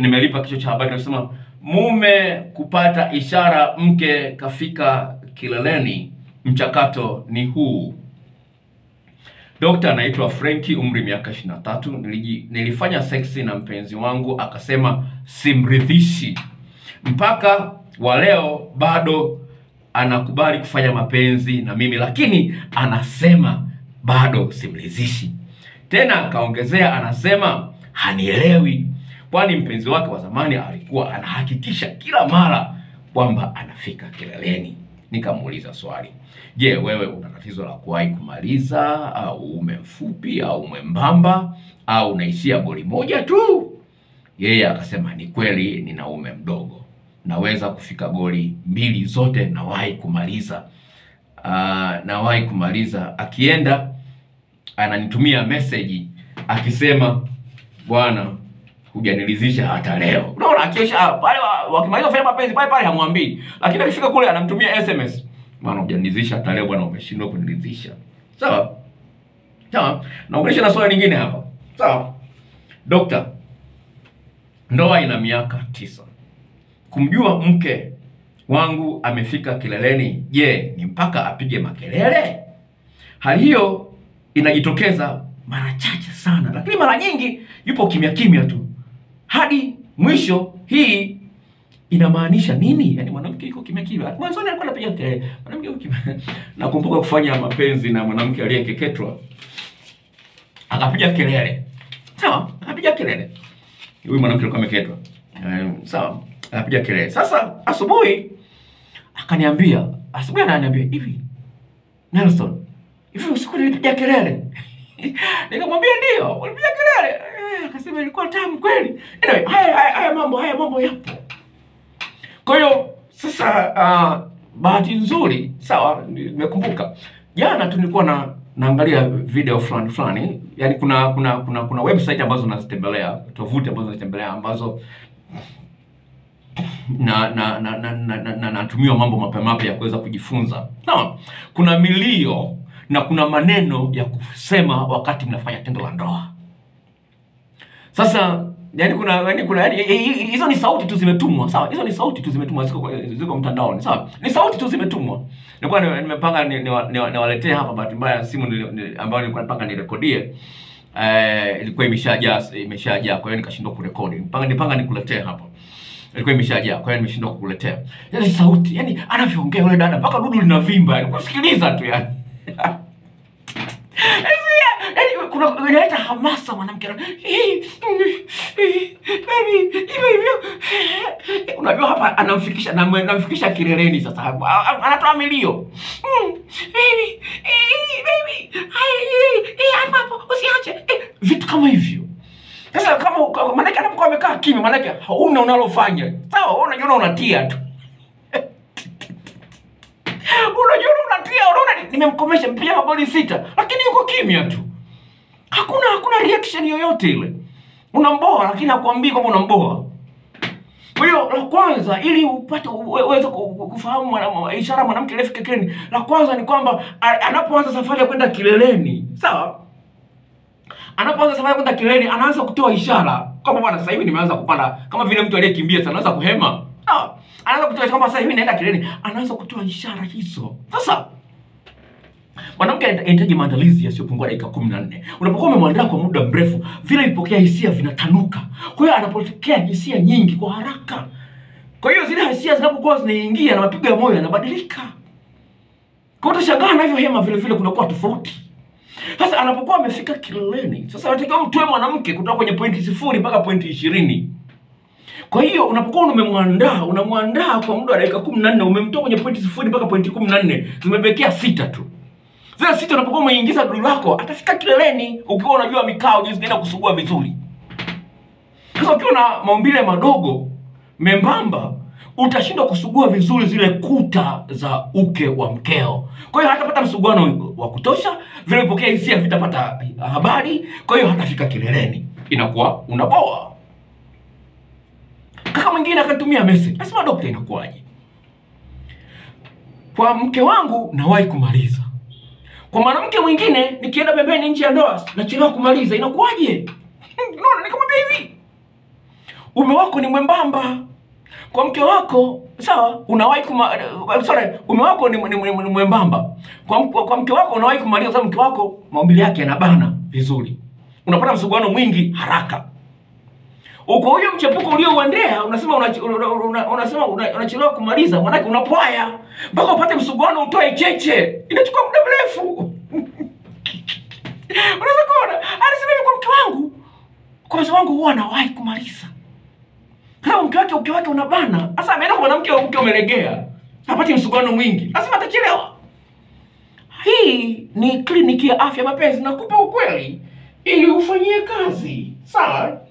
nimelipa kichwa cha habari nasema mume kupata ishara mke kafika kileleni, mchakato ni huu. Dokta anaitwa Frenki, umri miaka 23. Niliji, nilifanya seksi na mpenzi wangu akasema simridhishi. Mpaka wa leo bado anakubali kufanya mapenzi na mimi, lakini anasema bado simridhishi. Tena akaongezea anasema hanielewi, kwani mpenzi wake wa zamani alikuwa anahakikisha kila mara kwamba anafika kileleni. Nikamuuliza swali, je, wewe una tatizo la kuwahi kumaliza au ume mfupi au mwembamba au unaishia goli moja tu? Yeye akasema ni kweli, nina ume mdogo, naweza kufika goli mbili zote, nawahi kumaliza. uh, nawahi kumaliza. Akienda ananitumia meseji akisema bwana, hujanilizisha hata leo. Unaona, akisha pale wakimaliza kufanya mapenzi pale pale hamwambii, lakini akifika kule anamtumia SMS, bwana, hujanilizisha hata leo bwana, umeshindwa kunilizisha. Sawa sawa, naongelesha na swali lingine hapa. Sawa dokta, ndoa ina miaka tisa. Kumjua mke wangu amefika kileleni, je, ni mpaka apige makelele? Hali hiyo inajitokeza mara chache sana, lakini mara nyingi yupo kimya kimya tu hadi mwisho. Hii inamaanisha nini? Yaani mwanamke yuko kimya kimya. Mwanzoni alikuwa anapiga kelele, mwanamke yuko kimya. Nakumbuka kufanya mapenzi na mwanamke aliyekeketwa akapiga kelele, sawa, akapiga kelele. Huyu mwanamke alikuwa ameketwa, Eh, sawa, akapiga kelele. Sasa asubuhi akaniambia, asubuhi ananiambia hivi, Nelson, hivi usiku nilipiga kelele? Nikamwambia ndio, ulipiga kelele. Eh, Akasema ilikuwa tamu kweli. Anyway, haya haya mambo haya mambo yapo. Kwa hiyo sasa, uh, bahati nzuri, sawa, nimekumbuka jana tu nilikuwa na naangalia video fulani fulani, yani kuna kuna kuna kuna website ambazo nazitembelea, tovuti ambazo nazitembelea ambazo na na na na na, na, na mambo mapya mapya ya kuweza kujifunza. Sawa, kuna milio na kuna maneno ya kusema wakati mnafanya tendo la ndoa. Sasa yani kuna yani kuna yani hi- hi- hizo ni sauti tu zimetumwa, sawa? Hizo ni sauti tu zimetumwa, ziko ziko mtandaoni, sawa? Ni sauti tu zimetumwa. Nilikuwa ni- nimepanga ni- niwa- niwa- niwaletee hapa, bahati mbaya simu ambayo nilikuwa napanga nirekodie eh, ilikuwa imeshajaa imeshajaa, kwa hiyo nikashindwa kurekodi. Nipanga nipanga nikuletee hapa ilikuwa imeshajaa, kwa hiyo nimeshindwa kukuletea. Yani sauti, yani anavyoongea yule dada mpaka dudu linavimba, yani kusikiliza tu yani. Yaani kuna inaleta hamasa mwanamke. Unajua hapa anamfikisha na anamfikisha kileleni sasa Anatoa milio. "Mm, eh, eh, usiache. Eh, Vitu kama hivyo. Sasa kama maanake anapokuwa amekaa kimya maanake hauna unalofanya. Sawa, unajiona unatia tu. Unajiona unatia, unaona nimemkomesha mpiga magoli sita, lakini yuko kimya tu. Hakuna hakuna reaction yoyote ile. Unamboa lakini hakuambii kwamba unamboa. Kwa hiyo la kwanza ili upate uwe- uweze ku- ku- kufahamu mwana- ishara mwanamke aliyefika kileleni, la kwanza ni kwamba anapoanza safari ya kwenda kileleni, sawa? Anapoanza safari ya kwenda kileleni, anaanza kutoa ishara kwamba bwana, sasa hivi nimeanza kupanda, kama vile mtu aliyekimbia sasa anaanza kuhema. Sawa? Anaanza kutoa kwamba sasa hivi naenda kileleni, anaanza kutoa ishara hizo. Sasa mwanamke ana- anahitaji maandalizi yasiyopungua dakika kumi na nne. Unapokuwa umemwandaa kwa muda mrefu, vile vipokea hisia vinatanuka. Kwa hiyo anapokea hisia nyingi kwa haraka. Kwa hiyo zile hisia zinapokuwa zinaingia na mapigo ya moyo yanabadilika. Kwa utashangaa anavyohema vile vile kunakuwa tofauti. Sasa anapokuwa amefika kileleni, sasa anatakiwa mtoe mwanamke kutoka kwenye pointi sifuri mpaka pointi ishirini. Kwa hiyo unapokuwa umemwandaa, unamwandaa kwa muda wa dakika kumi na nne, umemtoa kwenye pointi sifuri mpaka pointi kumi na nne, zimebekea sita tu. Zile sita unapokuwa umeingiza dudu lako, atafika kileleni ukiwa unajua mikao jinsi gani kusugua vizuri. Sasa ukiwa na maumbile madogo membamba, utashindwa kusugua vizuri zile kuta za uke wa mkeo. Kwa hiyo hatapata msuguano wa kutosha, vile vipokea hisia vitapata habari, kwa hiyo hatafika kileleni, inakuwa unaboa. Kaka mwingine akanitumia message, nasema dokta, inakuwaje? Kwa mke wangu nawahi kumaliza kwa mwanamke mwingine nikienda pembeni nje ya ndoa nachelewa kumaliza, inakuwaje? Unaona, nikamwambia hivi, ume wako ni mwembamba. Kwa mke wako sawa unawahi kuma uh, sorry ume wako ni, ni, ni, ni mwembamba. Kwa, kwa mke wako unawahi kumaliza sababu mke wako maumbile yake yanabana vizuri. Unapata msuguano mwingi haraka uko huyo mchepuko uliouendea unasema una, una, una, unachelewa kumaliza manake unapwaya mpaka upate msuguano utoe cheche. Inachukua muda mrefu. Unaweza kuona anasema hivi kwa mke wangu kwa mzee wangu huwa anawahi kumaliza. Sasa mke wake uke wake unabana. Sasa ameenda kwa mwanamke mke umelegea hapati msuguano mwingi. Lazima atachelewa. Hii ni kliniki ya afya mapenzi. Nakupa ukweli ili ufanyie kazi. Sawa